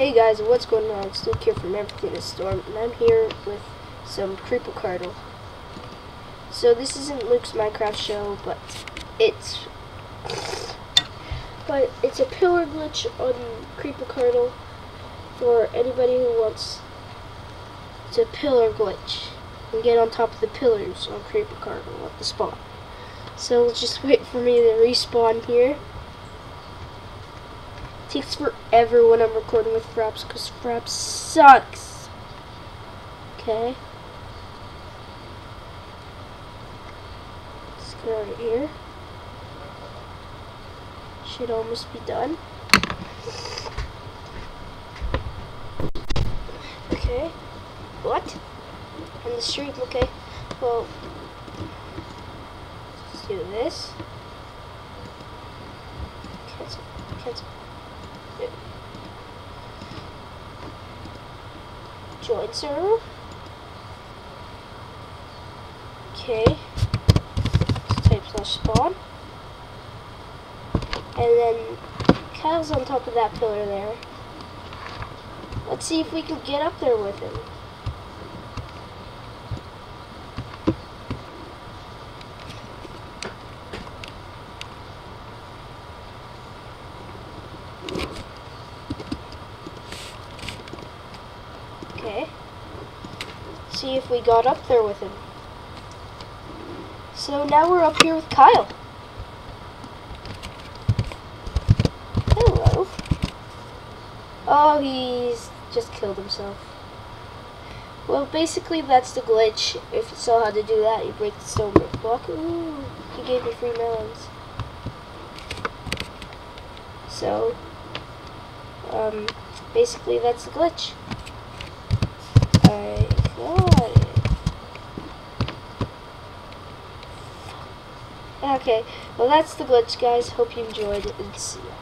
Hey guys, what's going on? It's Luke here from Everything is Storm, and I'm here with some Creeper Cartel. So this isn't Luke's Minecraft show, but it's but it's a pillar glitch on Creeper Cartel for anybody who wants to pillar glitch and get on top of the pillars on Creeper Cartel at the spawn. So just wait for me to respawn here takes forever when I'm recording with Fraps because Fraps sucks. Okay. Let's go right here. Should almost be done. Okay. What? On the street, okay. Well, let's do this. Cancel. Cancel. Join server. Okay. Let's type slash spawn. And then Kyle's on top of that pillar there. Let's see if we can get up there with him. Okay. See if we got up there with him. So now we're up here with Kyle. Hello. Oh, he's just killed himself. Well, basically that's the glitch. If you saw how to do that, you break the stone brick block. Ooh, he gave me free melons. So, um, basically that's the glitch. I got it. Okay, well that's the glitch guys. Hope you enjoyed it and see ya.